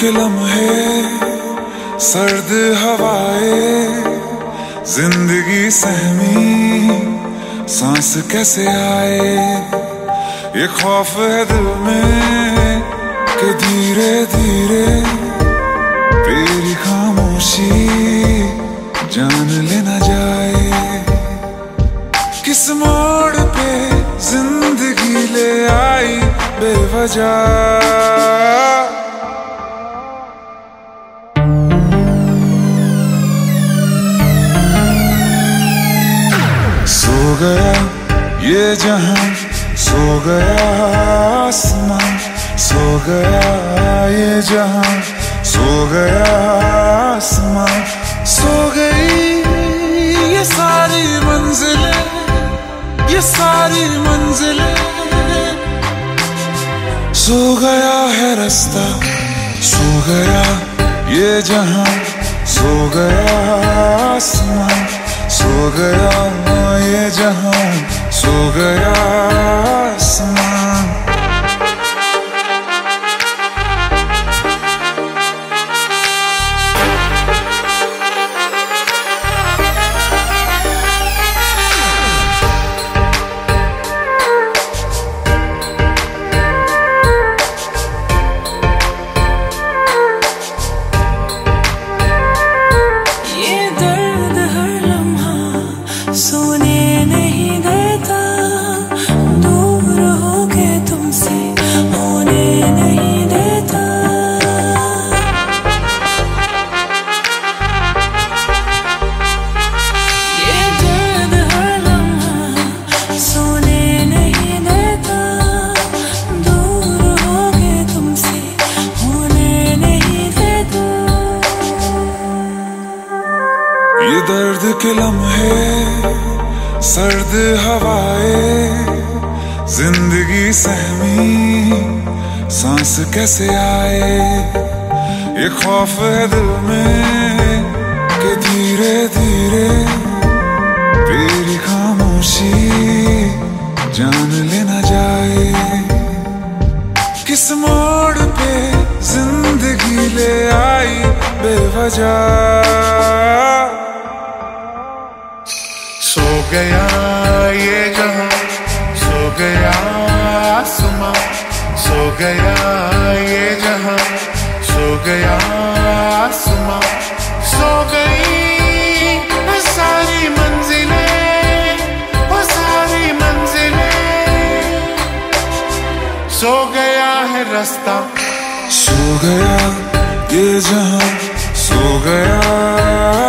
के लम्हे, सर्द हवाए, ज़िंदगी सहमी, सांस कैसे आए? ये खौफ है दिल में कि धीरे धीरे तेरी खामोशी जान लेना जाए। किस मोड़ पे ज़िंदगी ले आई बेवजह? गया, ये जहाँ सो गया आसमां, सो गया ये जहाँ सो गया आसमां, सो गई ये सारी मंजिलें, ये सारी मंजिलें। सो गया है रास्ता, सो गया ये जहाँ, सो गया आसमां, सो गया जहाँ सो गया आसमान। ये दर्द के लम्हे, सर्द हवाए, ज़िंदगी सहमी, सांस कैसे आए? ये खौफ है दिल में कि धीरे धीरे तेरी खामोशी जान लेना जाए। किस मोड़ पे ज़िंदगी ले आई बेवजह? गया ये जहाँ सो गया आसमां, सो गया ये जहाँ, सो गया आसमां, सो गई सारी मंजिलें, वो सो गया है रास्ता। सो गया ये जहाँ, सो गया